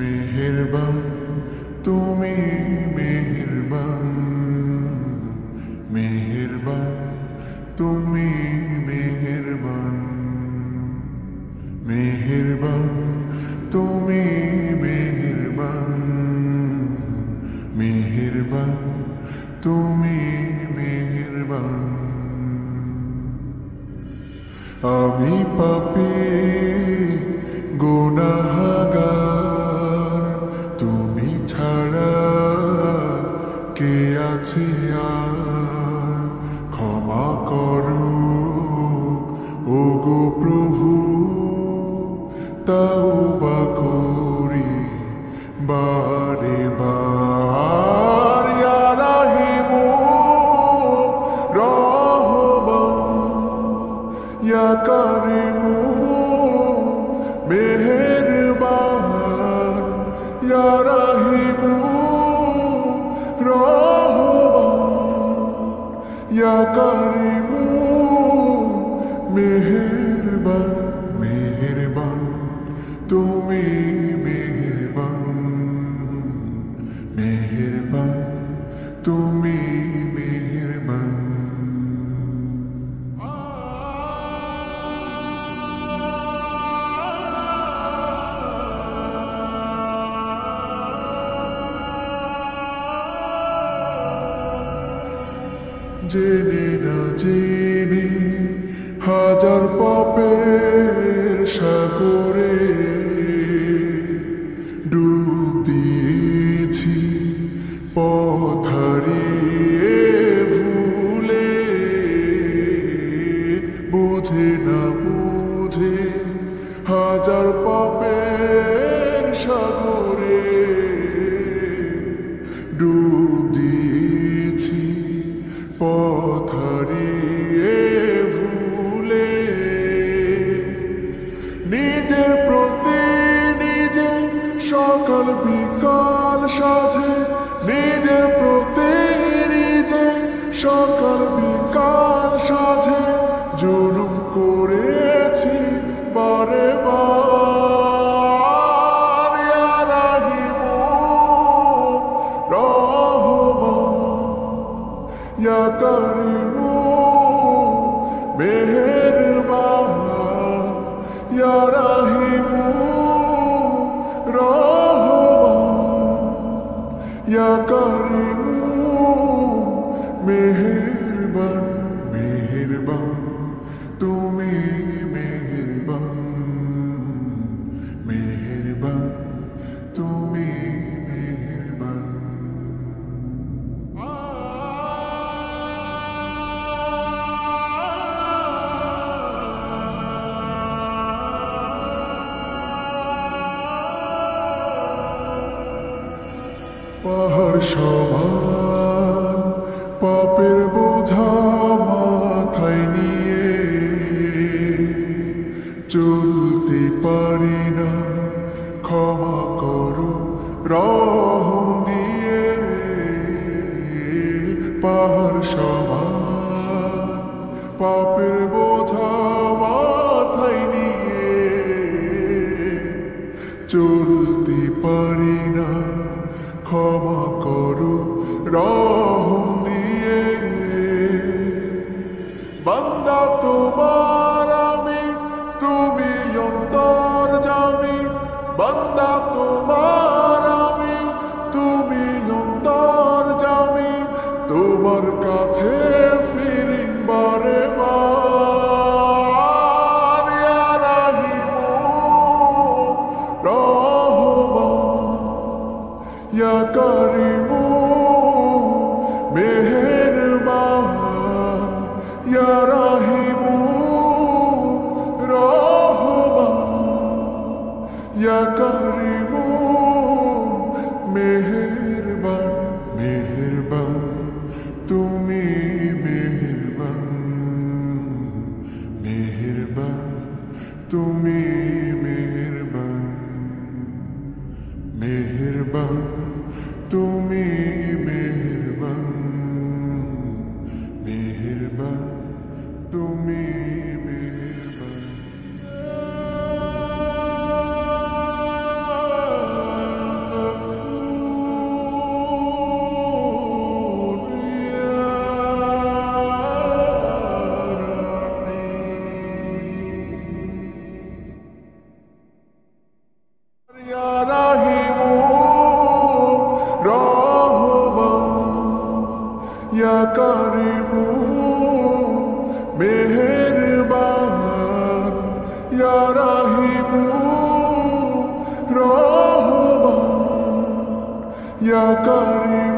মেহেরবান মেহেরবান তুমি মেহেরবান। মেহেরবান তুমি মেহেরবান। মেহেরবান তুমি মেহেরবান। আমি পাপি গুনাহগার। কে আছে আর? ক্ষমা করো ও গো প্রভু, তাও বা করি, বারে বার রাহিমু কারিমু কারিমু মেহেরবান মেহেরবান তুমি জেনে না জেনে হাজার পাপের সাগরে ডুব দিয়েছি পথারিয়ে ভুলে। বুঝে না বুঝে হাজার সকাল বিকাল সাজে জুলুম করেছি বারে কারিমু মেহেরবান। ইয়া রাহিমু। পাহাড় সমান, পাপের বোঝা মাথায় নিয়ে চলতে পারি না। ক্ষমা করো, রহম দিয়ে পাহাড় সমান, পাপের করো রহম দিয়ে বান্দা তোমার আমি তুমি অন্তর জামি বান্দা তোমার to me. Ya Karim.